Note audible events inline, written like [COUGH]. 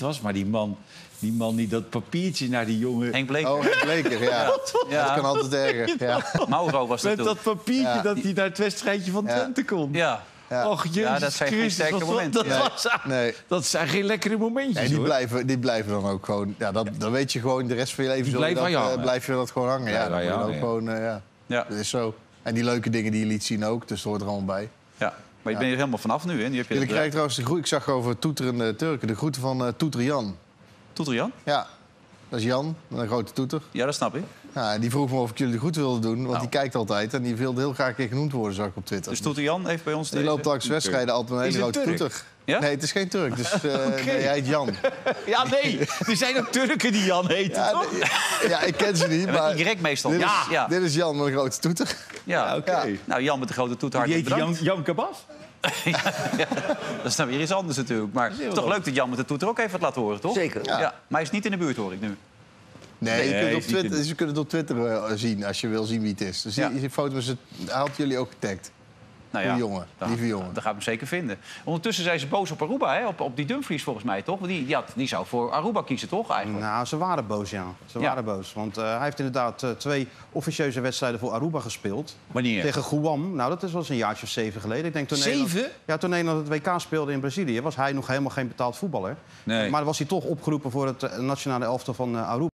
was. Maar die man, die man die dat papiertje naar die jongen... Henk Bleker. Oh, Henk Bleker, ja. [LAUGHS] Ja. Dat kan altijd erger. [LAUGHS] Ja. Mauro was dat Met toen. dat papiertje Ja. dat hij naar het wedstrijdje van Ja. Twente kon. Ja. Ja. Och, Jezus Ja, dat zijn geen Christus, sterke wat- momenten. Dat, Nee. was, Nee. dat zijn geen lekkere momentjes, Nee, die, hoor. blijven, die blijven dan ook gewoon... Ja, dat, dan weet je gewoon de rest van je leven... Blijven dat, eh, blijf je dat gewoon hangen. Ja, dan je ook gewoon... eh, ja. Ja. Dat is zo. En die leuke dingen die je liet zien ook. Dus dat hoort er allemaal bij. ja. Maar je bent er helemaal vanaf nu, hè? Nu heb je Jullie krijgen trouwens de groet... Ik zag over toeterende Turken. De groeten van eh Toeter Jan. Toeter Jan? Ja, dat is Jan. Een grote toeter. Ja, dat snap ik. Ja, en die vroeg me of ik jullie de groet wilde doen. Want Nou. die kijkt altijd. En die wilde heel graag een keer genoemd worden, zag ik op Twitter. Dus Toeter Jan heeft bij ons Die deze- loopt langs wedstrijden altijd met een hele grote toeter. Ja? Nee, het is geen Turk. Dus, [LAUGHS] eh, nee, hij heet Jan. Ja, nee. Er zijn ook Turken die Jan heten, Ja, toch? nee, ja, ik ken ze niet, maar... Y meestal. Dit is, Ja. Dit is Jan met een grote toeter. Ja. oké. Ja. Nou, Jan met de grote toet, Die heet Jan. Jan Kabaf? [LAUGHS] Dat is nou weer iets anders natuurlijk. Maar het is toch leuk dat Jan met de toeter ook even wat laat horen, toch? Zeker. Ja. Ja. Maar hij is niet in de buurt, hoor ik nu. Nee, je, kunt op Twitter, je kunt het op Twitter eh, zien als je wil zien wie het is. Dus Ja. die, die foto is het, had jullie ook getagd. Nou Goeie jongen, dan- lieve jongen. Dan gaan we hem zeker vinden. Ondertussen zijn ze boos op Aruba, hè? Op, op die Dumfries volgens mij, toch? Want Die, die, had- die zou voor Aruba kiezen, toch? Eigenlijk? Nou, ze waren boos, ja. Ze Ja. waren boos. Want eh, hij heeft inderdaad eh, twee officieuze wedstrijden voor Aruba gespeeld. Wanneer? Tegen Guam. Nou, dat is wel eens een jaartje of zeven geleden. Ik denk toen Zeven? Nederland, ja, toen Nederland het WK speelde in Brazilië... was hij nog helemaal geen betaald voetballer. Nee. Maar was hij toch opgeroepen voor het eh, nationale elftal van eh, Aruba.